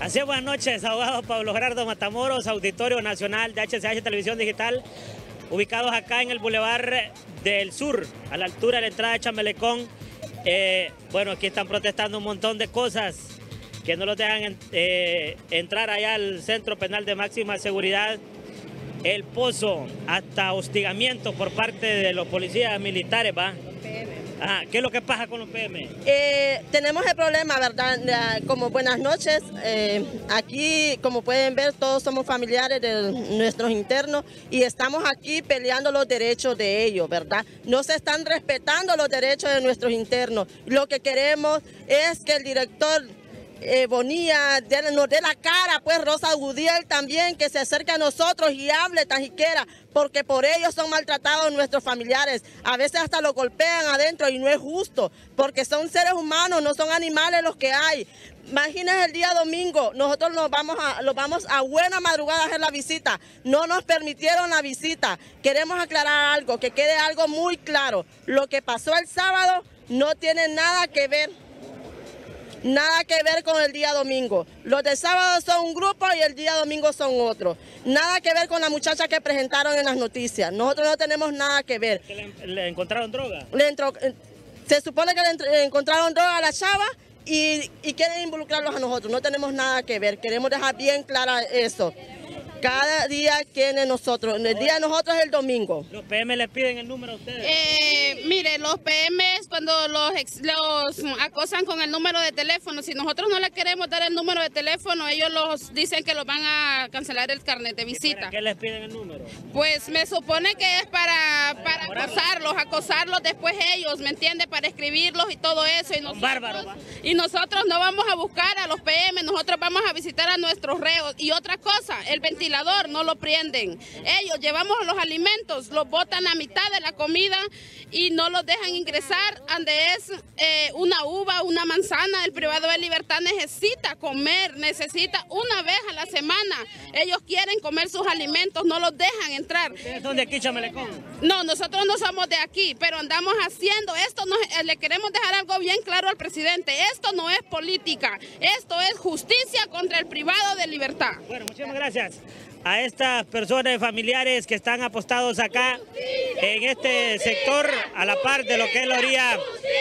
Así es, buenas noches, abogado Pablo Gerardo Matamoros, Auditorio Nacional de HCH Televisión Digital, ubicados acá en el Boulevard del Sur, a la altura de la entrada de Chamelecón. Eh, bueno, aquí están protestando un montón de cosas que no los dejan eh, entrar allá al Centro Penal de Máxima Seguridad. El pozo, hasta hostigamiento por parte de los policías militares, ¿va? Ah, ¿Qué es lo que pasa con los PM? Eh, tenemos el problema, ¿verdad? Como buenas noches, eh, aquí como pueden ver todos somos familiares de nuestros internos y estamos aquí peleando los derechos de ellos, ¿verdad? No se están respetando los derechos de nuestros internos. Lo que queremos es que el director eh, Bonilla, nos dé la cara, pues Rosa Gudiel también, que se acerque a nosotros y hable tan siquiera, porque por ellos son maltratados nuestros familiares. A veces hasta lo golpean adentro y no es justo, porque son seres humanos, no son animales los que hay. Imagínense el día domingo, nosotros nos vamos a, los vamos a buena madrugada a hacer la visita. No nos permitieron la visita. Queremos aclarar algo, que quede algo muy claro. Lo que pasó el sábado no tiene nada que ver Nada que ver con el día domingo. Los de sábado son un grupo y el día domingo son otro. Nada que ver con la muchacha que presentaron en las noticias. Nosotros no tenemos nada que ver. ¿Le, encontraron droga? Eh, se supone que le, encontraron droga a la chava y, y quieren involucrarlos a nosotros. No tenemos nada que ver. Queremos dejar bien clara eso. Cada día tiene nosotros. El día de nosotros es el domingo. ¿Los PM le piden el número a ustedes? Eh, mire, los PM cuando los, los acosan con el número de teléfono, si nosotros no le queremos dar el número de teléfono, ellos los dicen que los van a cancelar el carnet de visita. ¿Para qué les piden el número? Pues me supone que es para, para acosarlos, acosarlos después ellos, ¿me entiende? Para escribirlos y todo eso. Y nosotros, y nosotros no vamos a buscar a los PM, vamos a visitar a nuestros reos. Y otra cosa, el 21 no lo prenden. Ellos llevamos los alimentos, los botan a mitad de la comida y no los dejan ingresar donde es eh, una uva, una manzana. El privado de libertad necesita comer, necesita una vez a la semana. Ellos quieren comer sus alimentos, no los dejan entrar. ¿Ustedes son de aquí, Chamelecón? No, nosotros no somos de aquí, pero andamos haciendo esto. Eh, le queremos dejar algo bien claro al presidente. Esto no es política, esto es justicia contra el privado de libertad. Bueno, muchísimas gracias a estas personas familiares que están apostados acá en este sector a la par de lo que es la orilla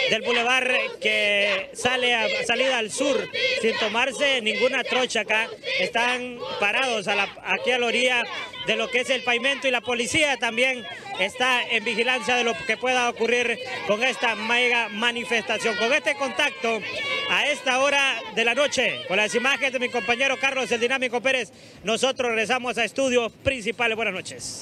del bulevar que sale a salida al sur sin tomarse ninguna trocha acá. Están parados aquí a la orilla de lo que es el pavimento y la policía también está en vigilancia de lo que pueda ocurrir con esta mega manifestación. Con este contacto a esta hora de la noche, con las imágenes de mi compañero Carlos el Dinámico Pérez, nosotros regresamos a estudios principales. Buenas noches.